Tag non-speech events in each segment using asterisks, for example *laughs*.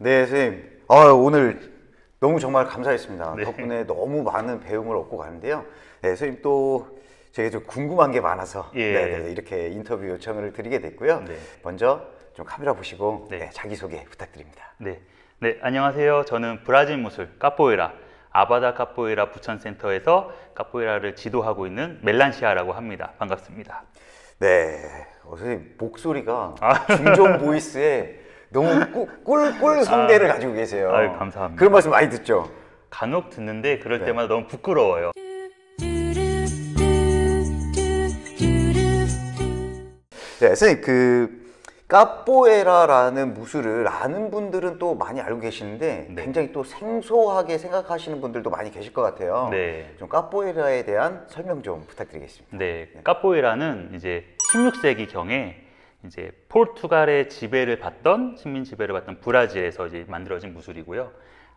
네, 선생님. 아, 오늘 너무 정말 감사했습니다. 네. 덕분에 너무 많은 배움을 얻고 가는데요. 네, 선생님 또 제가 좀 궁금한 게 많아서 예. 네, 네, 이렇게 인터뷰 요청을 드리게 됐고요. 네. 먼저 좀 카메라 보시고 네. 네, 자기소개 부탁드립니다. 네. 네, 안녕하세요. 저는 브라질 무술 카포에라 아바다 카포에라 부천센터에서 카포에라를 지도하고 있는 멜란시아라고 합니다. 반갑습니다. 네, 어, 선생님 목소리가 아. 중전 보이스에 너무 꿀, 꿀, 꿀 성대를 가지고 계세요. 아유, 감사합니다. 그런 말씀 많이 듣죠? 간혹 듣는데 그럴 네. 때마다 너무 부끄러워요. 네, 선생님 그 까뽀에라라는 무술을 아는 분들은 또 많이 알고 계시는데 네. 굉장히 또 생소하게 생각하시는 분들도 많이 계실 것 같아요. 네. 좀 까뽀에라에 대한 설명 좀 부탁드리겠습니다. 네, 카포에라는 이제 16세기 경에 이제 포르투갈의 지배를 받던 식민 지배를 받던 브라질에서 이제 만들어진 무술이고요.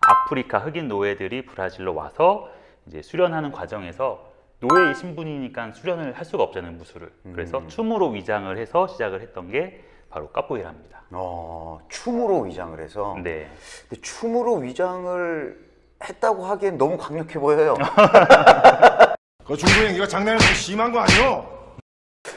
아프리카 흑인 노예들이 브라질로 와서 이제 수련하는 과정에서 노예의 신분이니까 수련을 할 수가 없잖아요 무술을. 그래서 춤으로 위장을 해서 시작을 했던 게 바로 카포에라입니다. 어, 춤으로 위장을 해서 네, 근데 춤으로 위장을 했다고 하기엔 너무 강력해 보여요. *laughs* *laughs* 그 중국 얘기가 장난이 너무 심한 거 아니오?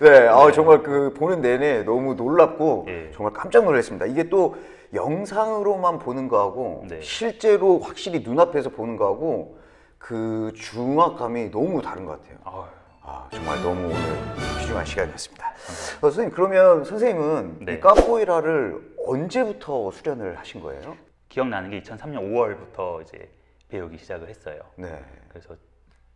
네, 아, 정말 그 보는 내내 너무 놀랍고 예. 정말 깜짝 놀랐습니다. 이게 또 영상으로만 보는 거하고 네. 실제로 확실히 눈앞에서 보는 거하고 그 중압감이 너무 다른 것 같아요. 아, 정말 너무 오늘 귀중한 시간이었습니다. 어, 선생님, 그러면 선생님은 네. 이 카포에라를 언제부터 수련을 하신 거예요? 기억나는 게 2003년 5월부터 이제 배우기 시작을 했어요. 네. 그래서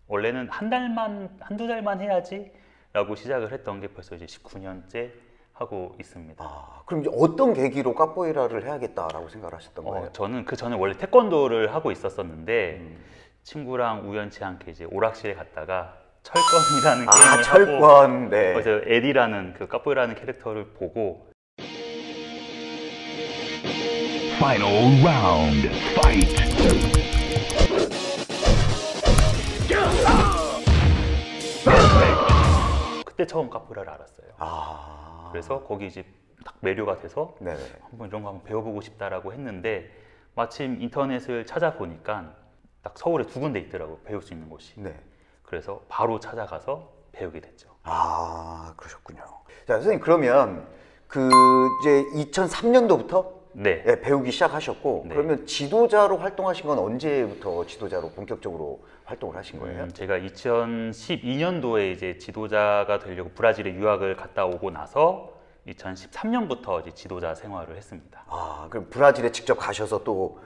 원래는 한 달만 한두 달만 해야지 라고 시작을 했던 게 벌써 이제 19년째 하고 있습니다. 아, 그럼 이제 어떤 계기로 카포에라를 해야겠다라고 생각을 하셨던 거예요? 어, 저는 그 전에 원래 태권도를 하고 있었었는데 음. 친구랑 우연치 않게 이제 오락실에 갔다가 철권이라는 아, 게임을 하고 철권. 네. 그래서 에디라는 그 카포에라는 캐릭터를 보고 Final round. Fight. 그때 처음 카포에라를 알았어요. 아. 그래서 거기 이제 딱 매료가 돼서 네네. 한번 이런 거 한번 배워보고 싶다라고 했는데 마침 인터넷을 찾아보니까 딱 서울에 두 군데 있더라고 요 배울 수 있는 곳이 네. 그래서 바로 찾아가서 배우게 됐죠 아, 그러셨군요. 자, 선생님, 그러면 그 이제 2003년도부터 네 예, 배우기 시작하셨고, 네. 그러면 지도자로 활동하신 건 언제부터 지도자로 본격적으로 활동을 하신 거예요? 음, 제가 2012년도에 이제 지도자가 되려고 브라질에 유학을 갔다 오고 나서 2013년부터 이제 지도자 생활을 했습니다 아, 그럼 브라질에 직접 가셔서 또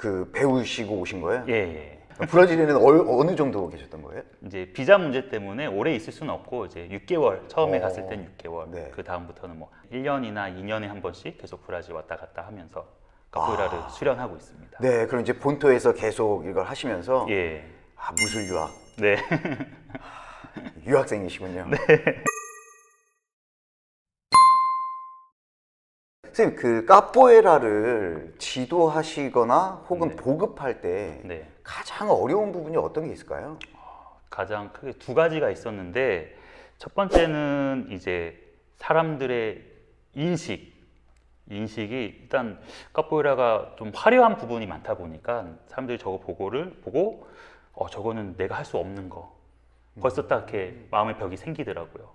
그 배우시고 오신 거예요? 예, 예. 브라질에는 얼- 어느 정도 계셨던 거예요? 이제 비자 문제 때문에 오래 있을 수는 없고 이제 6개월 처음에 어. 갔을 땐 6개월 네. 그 다음부터는 뭐 1년이나 2년에 한 번씩 계속 브라질 왔다 갔다 하면서 카포에라를 수련하고 있습니다. 네, 그럼 이제 본토에서 계속 이걸 하시면서 예, 아, 무술 유학, 네, 유학생이시군요. *laughs* 선생님, 그 카포에라를 지도하시거나 혹은 네. 보급할 때 네. 가장 어려운 부분이 어떤 게 있을까요? 가장 크게 두 가지가 있었는데 첫 번째는 이제 사람들의 인식, 인식이 일단 카포에라가 좀 화려한 부분이 많다 보니까 사람들이 저거 보고를 보고 어 저거는 내가 할 수 없는 거 벌써 딱 이렇게 마음의 벽이 생기더라고요.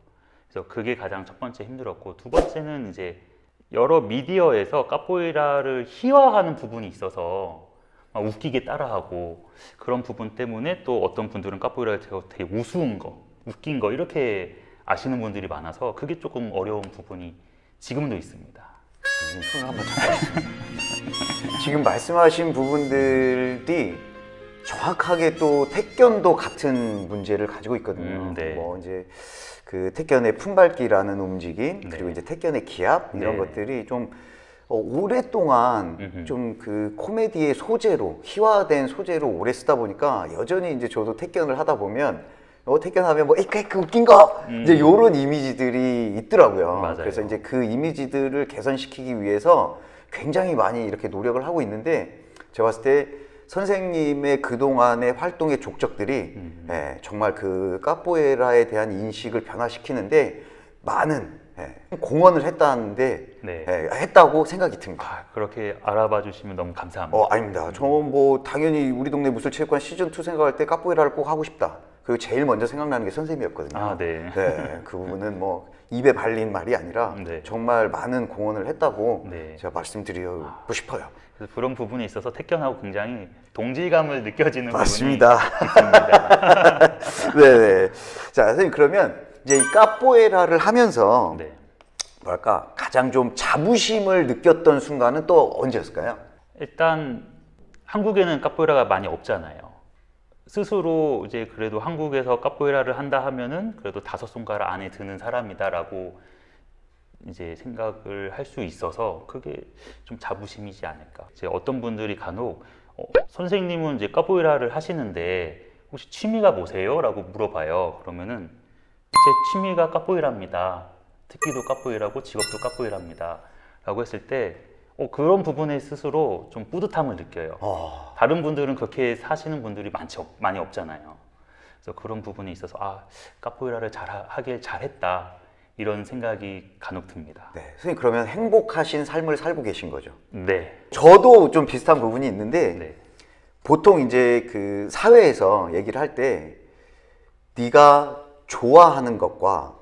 그래서 그게 가장 첫 번째 힘들었고 두 번째는 이제 여러 미디어에서 카포에라를 희화하는 부분이 있어서 막 웃기게 따라하고 그런 부분 때문에 또 어떤 분들은 카포에라를 되게, 우스운 거, 웃긴 거 이렇게 아시는 분들이 많아서 그게 조금 어려운 부분이 지금도 있습니다. 지금 *laughs* 말씀하신 부분들이 정확하게 또 태권도 같은 문제를 가지고 있거든요. 음, 네. 뭐 이제 그 태권의 품밟기라는 움직임 네. 그리고 이제 태권의 기압 이런 네. 것들이 좀 어, 오랫동안. 좀 그 코미디의 소재로 희화된 소재로 오래 쓰다 보니까 여전히 이제 저도 태권을 하다 보면 어 태권 하면 뭐 에이크 에이크 웃긴 거 이제 요런 이미지들이 있더라고요. 음. 맞아요. 그래서 이제 그 이미지들을 개선시키기 위해서 굉장히 많이 이렇게 노력을 하고 있는데 제가 봤을 때 선생님의 그동안의 활동의 족적들이 음. 예, 정말 그 카포에라에 대한 인식을 변화시키는데 많은 예, 공헌을 했다는데 네. 예, 했다고 생각이 듭니다. 아, 그렇게 알아봐 주시면 너무 감사합니다. 어 아닙니다. 저뭐 당연히 우리 동네 무술체육관 시즌 2 생각할 때 카포에라를 꼭 하고 싶다. 그리고 제일 먼저 생각나는 게 선생님이었거든요. 아, 네. 그 부분은 뭐 입에 발린 말이 아니라 네. 정말 많은 공헌을 했다고 네. 제가 말씀드리고 싶어요. 그래서 그런 부분에 있어서 태권하고 굉장히 동질감을 느껴지는 맞습니다. 부분이 있습니다. 네네. *laughs* 자 선생님 그러면 이제 이 카포에라를 하면서 네. 뭐랄까 가장 좀 자부심을 느꼈던 순간은 또 언제였을까요? 일단 한국에는 카포에라가 많이 없잖아요. 스스로 이제 그래도 한국에서 카포에라를 한다 하면은 그래도 다섯 손가락 안에 드는 사람이다라고 이제 생각을 할 수 있어서 그게 좀 자부심이지 않을까. 이제 어떤 분들이 간혹 어, 선생님은 이제 카포에라를 하시는데 혹시 취미가 뭐세요?라고 물어봐요. 그러면은 제 취미가 카포에라입니다. 특기도 카포에라고 직업도 카포에라입니다. 라고 했을 때 어, 그런 부분에 스스로 좀 뿌듯함을 느껴요. 어, 다른 분들은 그렇게 사시는 분들이 많지 없- 많이 없잖아요. 그래서 그런 부분에 있어서 아 카포에라를 잘 하- 하길 잘했다 이런 생각이 간혹 듭니다. 네. 선생님 그러면 행복하신 삶을 살고 계신 거죠? 네, 저도 좀 비슷한 부분이 있는데 네, 보통 이제 그 사회에서 얘기를 할 때 네가 좋아하는 것과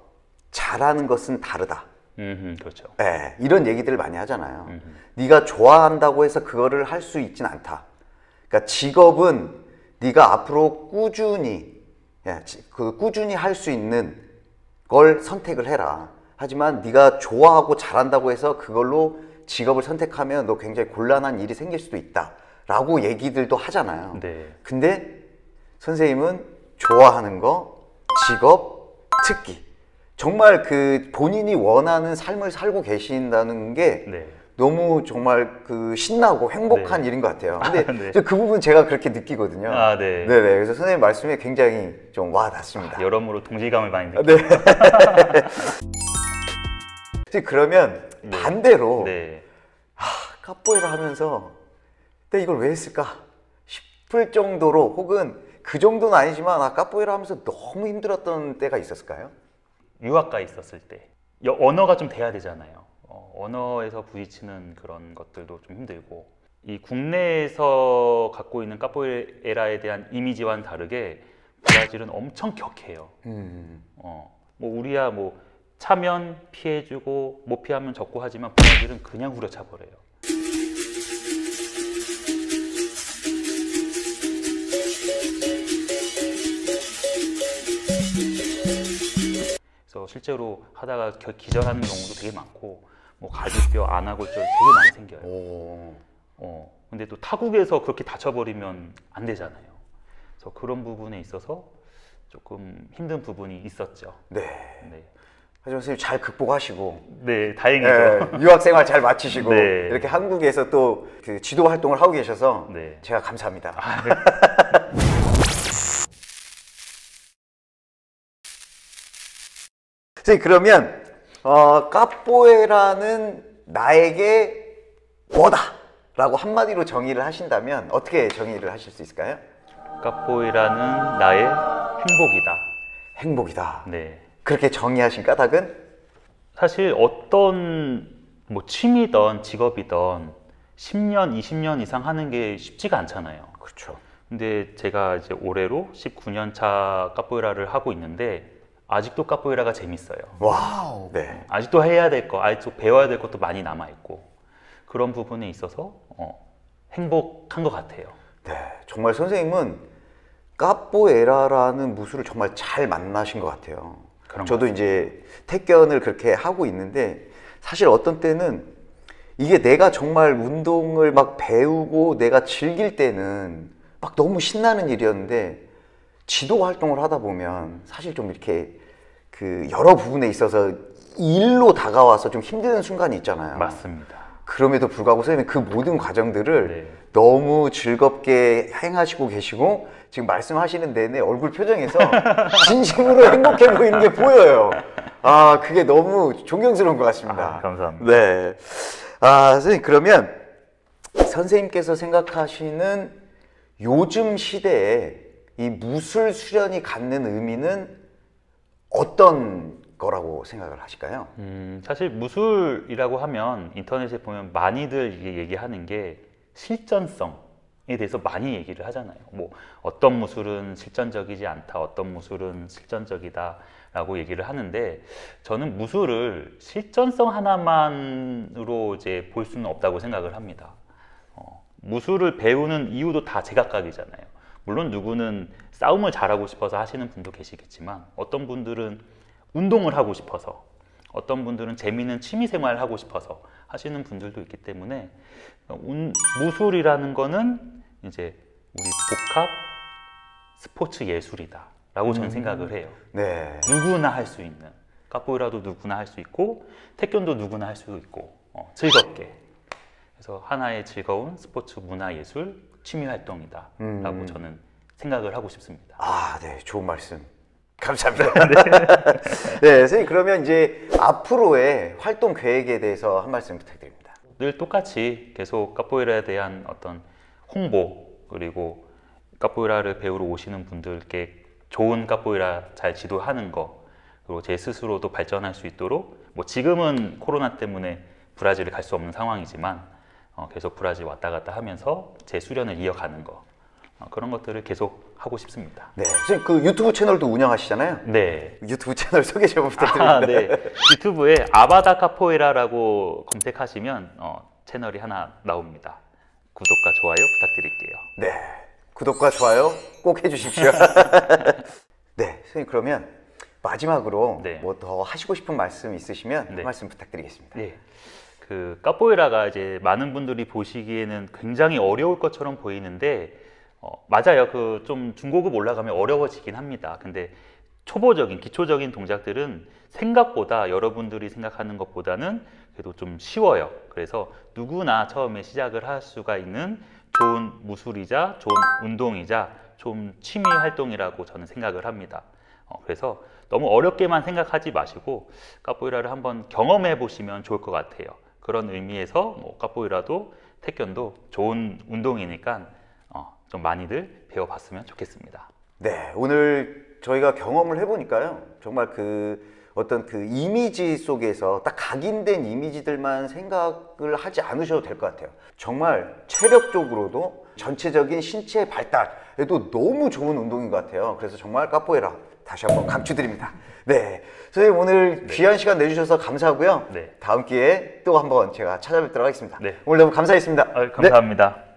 잘하는 것은 다르다. 음, 그렇죠. 예, 이런 얘기들을 많이 하잖아요. 네가 좋아한다고 해서 그거를 할 수 있진 않다. 그러니까 직업은 네가 앞으로 꾸준히 예, 지- 그 꾸준히 할 수 있는 걸 선택을 해라. 하지만 네가 좋아하고 잘한다고 해서 그걸로 직업을 선택하면 너 굉장히 곤란한 일이 생길 수도 있다라고 얘기들도 하잖아요. 네, 근데 선생님은 좋아하는 거, 직업, 특기. 정말 그 본인이 원하는 삶을 살고 계신다는 게 네. 너무 정말 그 신나고 행복한 네. 일인 것 같아요. 근데 네. 저그 부분 제가 그렇게 느끼거든요. 아, 네. 네네. 그래서 선생님 말씀에 굉장히 좀 와 닿습니다. 여러모로 동질감을 많이 아, 느껴요. 네. *laughs* 그러면 반대로 네. 카포에라 하면서 내가 이걸 왜 했을까 싶을 정도로 혹은 그 정도는 아니지만 아 카포에라 하면서 너무 힘들었던 때가 있었을까요? 유학가 있었을 때 여- 언어가 좀 돼야 되잖아요. 어, 언어에서 부딪히는 그런 것들도 좀 힘들고 이 국내에서 갖고 있는 카포에라에 대한 이미지와는 다르게 브라질은 엄청 격해요. 음. 어, 뭐 우리야 뭐 차면 피해주고 못 피하면 적고 하지만 브라질은 그냥 후려차 버려요. 실제로 하다가 겨- 기절하는 경우도 되게 많고 뭐 갈비뼈 안아골절 되게 많이 생겨요. 오. 어, 근데 또 타국에서 그렇게 다쳐버리면 안 되잖아요. 그래서 그런 부분에 있어서 조금 힘든 부분이 있었죠. 네. 네, 하지만 선생님 잘 극복하시고 네 다행히도. 예, 유학 생활 잘 마치시고 네. 이렇게 한국에서 또 그 지도 활동을 하고 계셔서 네. 제가 감사합니다. 선생님 그러면 어, 카포에라는 나에게 뭐다라고 한마디로 정의를 하신다면 어떻게 정의를 하실 수 있을까요? 카포에라는 나의 행복이다. 행복이다. 네. 그렇게 정의하신 까닭은 사실 어떤 뭐 취미든 직업이든 10년, 20년 이상 하는 게 쉽지가 않잖아요. 그렇죠. 근데 제가 이제 올해로 19년 차 카포에라를 하고 있는데 아직도 카포에라가 재밌어요. 와. 네. 아직도 해야 될 거, 아직도 배워야 될 것도 많이 남아 있고 그런 부분에 있어서 어, 행복한 것 같아요. 네, 정말 선생님은 카포에라라는 무술을 정말 잘 만나신 것 같아요. 그런 저도 이제 태권을 그렇게 하고 있는데 사실 어떤 때는 이게 내가 정말 운동을 막 배우고 내가 즐길 때는 막 너무 신나는 일이었는데 지도 활동을 하다 보면 사실 좀 이렇게 그 여러 부분에 있어서 일로 다가와서 좀 힘든 순간이 있잖아요. 맞습니다. 그럼에도 불구하고 선생님이 그 모든 과정들을 네. 너무 즐겁게 행하시고 계시고 지금 말씀하시는 내내 얼굴 표정에서 *laughs* 진심으로 행복해 보이는 게 보여요. 아, 그게 너무 존경스러운 것 같습니다. 아, 감사합니다. 네. 아, 선생님, 그러면 선생님께서 생각하시는 요즘 시대에 이 무술 수련이 갖는 의미는 어떤 거라고 생각을 하실까요? 음, 사실 무술이라고 하면 인터넷에 보면 많이들 얘기하는 게 실전성에 대해서 많이 얘기를 하잖아요. 뭐 어떤 무술은 실전적이지 않다, 어떤 무술은 실전적이다 라고 얘기를 하는데 저는 무술을 실전성 하나만으로 이제 볼 수는 없다고 생각을 합니다. 어, 무술을 배우는 이유도 다 제각각이잖아요. 물론 누구는 싸움을 잘하고 싶어서 하시는 분도 계시겠지만 어떤 분들은 운동을 하고 싶어서 어떤 분들은 재미있는 취미 생활을 하고 싶어서 하시는 분들도 있기 때문에 운- 무술이라는 거는 이제 우리 복합 스포츠 예술이다 라고 저는 생각을 해요. 네. 누구나 할 수 있는 카포에라도 누구나 할 수 있고 태권도 누구나 할 수 있고 어, 즐겁게 그래서 하나의 즐거운 스포츠 문화 예술 취미 활동이다라고 음. 저는 생각을 하고 싶습니다. 아, 네, 좋은 말씀. *laughs* 감사합니다. 네, 선생님 그러면 이제 앞으로의 활동 계획에 대해서 한 말씀 부탁드립니다. 늘 똑같이 계속 카포에라에 대한 어떤 홍보 그리고 카포에라를 배우러 오시는 분들께 좋은 카포에라 잘 지도하는 거 그리고 제 스스로도 발전할 수 있도록 뭐 지금은 코로나 때문에 브라질을 갈 수 없는 상황이지만 어, 계속 브라질 왔다 갔다 하면서 제 수련을 이어가는 거 어, 그런 것들을 계속 하고 싶습니다. 네, 선생님 그 유튜브 채널도 운영하시잖아요. 네. 유튜브 채널 소개 좀 부탁드립니다. 아, 네. 유튜브에 아바다 카포에라라고 검색하시면 어, 채널이 하나 나옵니다. 구독과 좋아요 부탁드릴게요. 네, 구독과 좋아요 꼭 해주십시오. *laughs* 네, 선생님 그러면 마지막으로 네. 뭐더 하시고 싶은 말씀 있으시면 네. 한 말씀 부탁드리겠습니다. 네. 그 카포에라가 이제 많은 분들이 보시기에는 굉장히 어려울 것처럼 보이는데 어, 맞아요. 그 좀 중고급 올라가면 어려워지긴 합니다. 근데 초보적인 기초적인 동작들은 생각보다 여러분들이 생각하는 것보다는 그래도 좀 쉬워요. 그래서 누구나 처음에 시작을 할 수가 있는 좋은 무술이자 좋은 운동이자 좀 취미 활동이라고 저는 생각을 합니다. 어, 그래서 너무 어렵게만 생각하지 마시고 카포에라를 한번 경험해 보시면 좋을 것 같아요. 그런 의미에서 뭐 카포에라도 태권도 좋은 운동이니까 어, 좀 많이들 배워봤으면 좋겠습니다. 네, 오늘 저희가 경험을 해보니까요. 정말 그 어떤 그 이미지 속에서 딱 각인된 이미지들만 생각을 하지 않으셔도 될 것 같아요. 정말 체력적으로도 전체적인 신체 발달에도 너무 좋은 운동인 것 같아요. 그래서 정말 카포에라 다시 한번 강추드립니다. 네. 선생님 오늘 귀한 시간 내주셔서 감사하고요. 네. 다음 기회에 또 한번 제가 찾아뵙도록 하겠습니다. 네. 오늘 너무 감사했습니다. 아, 네. 감사합니다.